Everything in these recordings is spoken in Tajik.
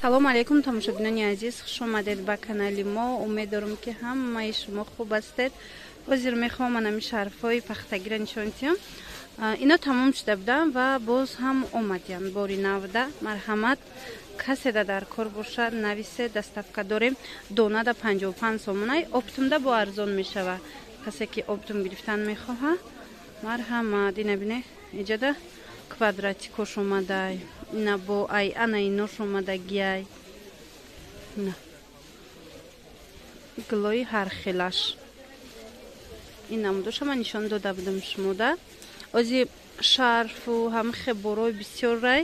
салому алайкум тамошобинони азиз. Хуш омадед ба канали мо. Умед дорам ки ҳамаи шумо хуб ҳастед. Ҳозир мехоҳам анами шарфҳои пахтагиро нишон диҳам ино тамом шуда будам ва боз ҳам омадиам. Бори навда марҳамат. Каседа дар кор бошад нависе доставка дорем. Донада 55 сомонай. Оптумда бо арзон мешавад касе ки оптум гирифтан мехоҳад. Марҳамат. Ина бине иҷода квадратикош омадай ина бо ай анаи нош омадагиай ина гилои ҳархелаш ин намудошама нишон дода будам шумода ози шарфу ҳама хеборои бисёр рай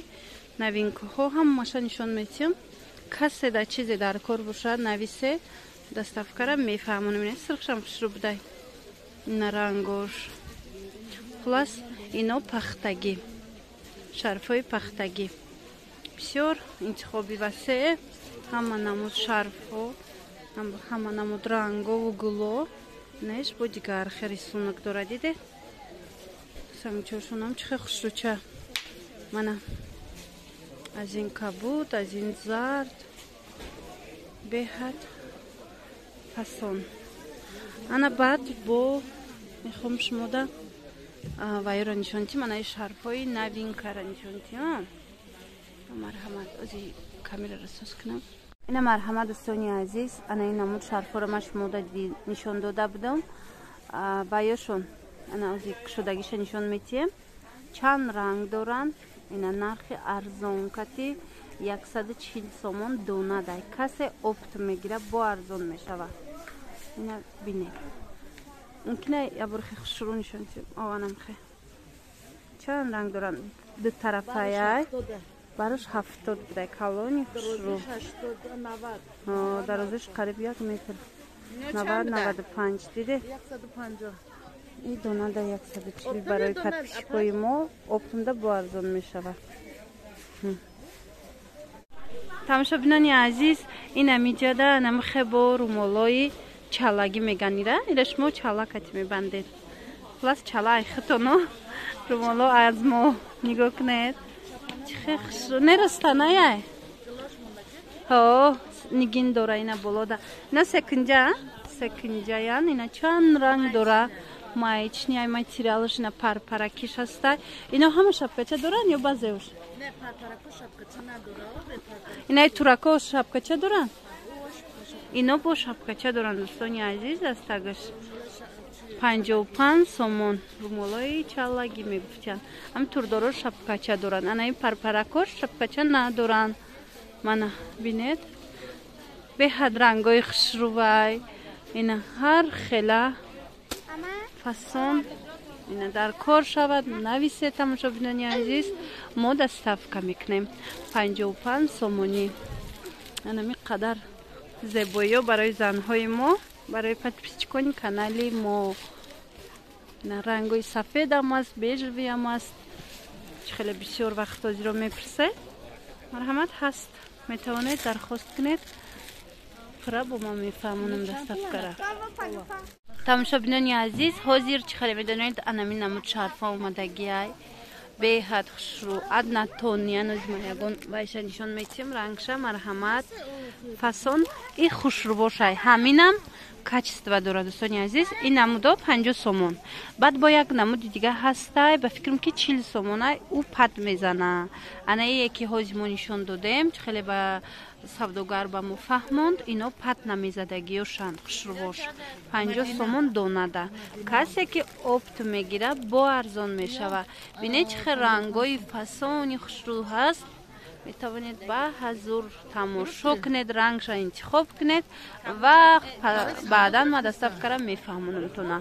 новинкаҳо ҳамаша нишон метиҳам касе дар чизе дар кор бошад нависе доставкара мефаҳмонам. Сирхшам хушрӯ будай. Ина рангош. Хулас ино пахтагӣ шарфҳои пахтагӣ. Бисёр интихоби васеъ ҳама намуд шарфҳо ҳама намуд рангову гуло неш бо дигар хе рисунок дора диде? Самичошунам чихе хушрӯча мана аз ин кабуд аз ин зард беҳад фасон ана баъд бо мехом шумода вайро нишонтӣ мана шарфҳои навинкара нишонтӣ марҳамат ози камераро сос кунам. Ина марҳамат дӯстони азиз ана ин намуд шарфҳоро ман шумода нишон дода будам. Ба ёшон ана ози кушодагиша нишон метиҳем чанд ранг доранд. Ина нархи арзонкати яксаду чил сомон донадай. Касе опт мегирад бо арзон мешавад. Ина бинед мумкина ябурхи хушрӯ нишонтием ованамхе чанд ранг доранд дутарафаяй барош ҳафтод будай. Калони хушрӯ дарозиш қариб як метр. Навад наваду панҷ диде? И донада яксаду чил барои подписчикои мо оптумда бо арзон мешавад. Тамошобинони азиз инамиҷада намихе бо румолои чалагӣ меганира ира шумо чалакати мебандед. Хулас чала айхитоно румоло аз мо нигоҳ кунед. Нерастанаяй ҳо нигин дора ина болода. Ина секунҷа секунҷаян ина чанд ранг дора? Маечниай материалаш ина парпаракиш ҳастай ино ҳама шапкача доранд ё баъзеуш? Инаи турако шапкача доранд ино бо шапкача доранд дӯстони азиз астагаш панҷоҳу панҷ сомон. Румолои чалагӣ мегуфтиянд ҳаминтур доро шапкача доранд. Анаи парпаракош шапкача надоранд. Мана бинед беҳад рангои хушрувай. Ина ҳар хела фасон. Ина дар кор шавад. Нависе тамошобинони азиз. Мо доставка мекунем. Панҷоҳу панҷ сомонӣ. Анами қадар зебоиё барои занҳои мо барои подписчикони канали мо. Рангои сафедам аст бежевиам аст хеле бисёр вақт озиро мепурсе марҳамат ҳаст. Метавонед дархост кунед. Пура бо ма мефаҳмонам доставкара тамошобинони азиз ҳозир чӣ хеле медонед? Анами намуд шарфа омадагиай беҳад хушрӯ адна тониянозма ягон байша нишон метиҳем рангша марҳамат фасон и хушрӯбошай ҳаминам качество дорад дӯстони азиз. Ин намудо панҷо сомон. Баъд бо як намуди дига ҳастай ба фикрам ки чил сомона ӯ пад мезана. Анае ки ҳози мо нишон додем хеле ба савдогар ба мо фаҳмонд ино пад намезадагиёшанд хушрубош панҷо сомон донада. Касе ки опт мегирад бо арзон мешавад бинед чи хел рангои фасони хушрӯ ҳаст. Метавонед ба ҳазур тамошо кунед рангша интихоб кунед ва баъдан ма доставкара мефаҳмонамтона